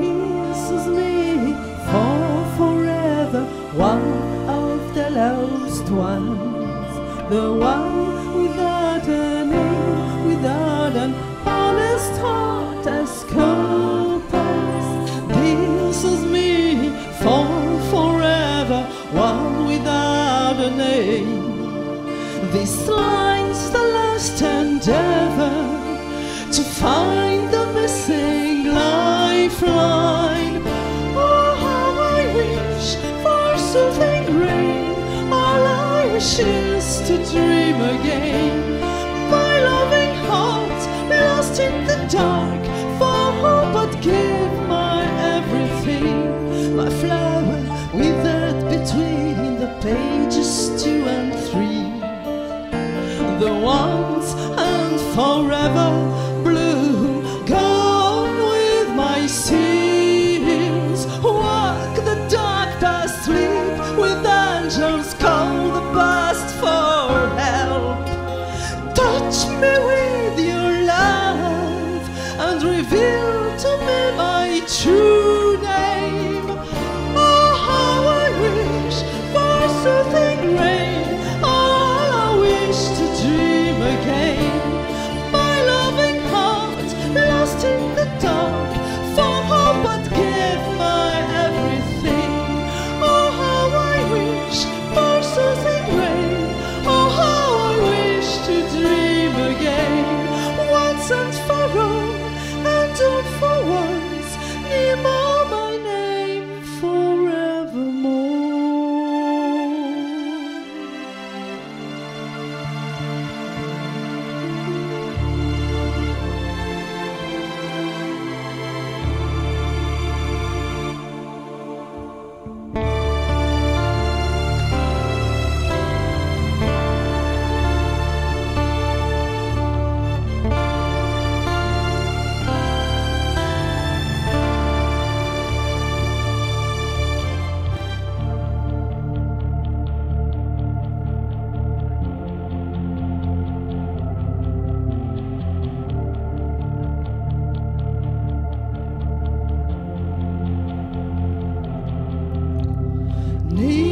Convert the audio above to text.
Is me for forever, one of the lost ones, the one without a name, without an honest heart as compass. Is me for forever, one without a name. This line's the last endeavor to find the dream again. My loving heart, lost in the dark, for who but give my everything? My flower, withered between the pages two and three. The once and forever blue, gone with my sins. Walk the dark past sleep with angels. and reveal to me my truth. need.